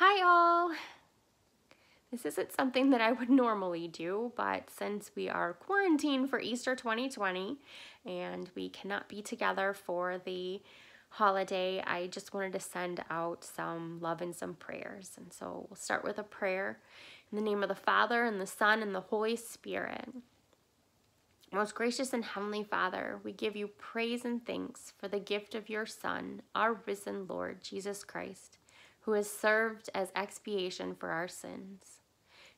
Hi all! This isn't something that I would normally do, but since we are quarantined for Easter 2020 and we cannot be together for the holiday, I just wanted to send out some love and some prayers. And so we'll start with a prayer in the name of the Father and the Son and the Holy Spirit. Most gracious and heavenly Father, we give you praise and thanks for the gift of your Son, our risen Lord, Jesus Christ who has served as expiation for our sins.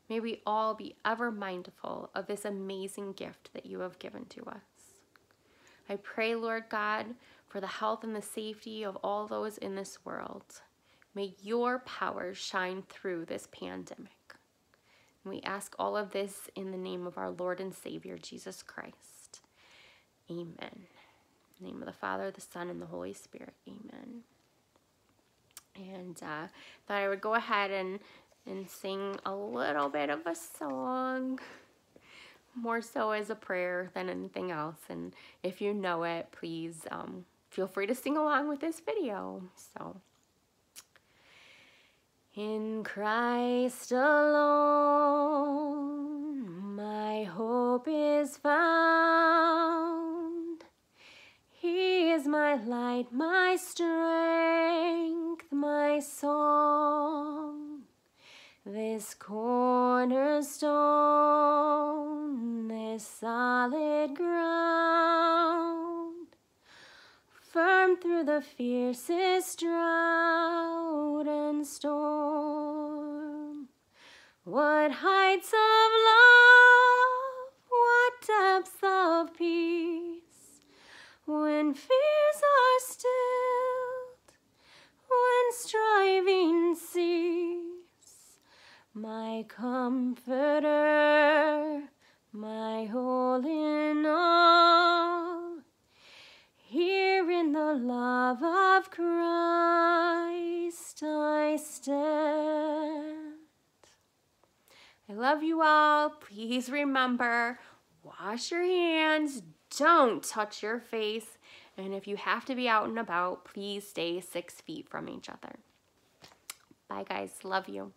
May we all be ever mindful of this amazing gift that you have given to us. I pray, Lord God, for the health and the safety of all those in this world. May your power shine through this pandemic. And we ask all of this in the name of our Lord and Savior, Jesus Christ. Amen. In the name of the Father, the Son, and the Holy Spirit. Amen and uh, thought I would go ahead and, and sing a little bit of a song, more so as a prayer than anything else. And if you know it, please um, feel free to sing along with this video. So. In Christ alone, my hope is found. He is my light, my strength my song, this cornerstone, this solid ground, firm through the fiercest drought and storm. What heights of love, my comforter, my all in all. Here in the love of Christ I stand. I love you all. Please remember, wash your hands, don't touch your face, and if you have to be out and about, please stay six feet from each other. Bye, guys. Love you.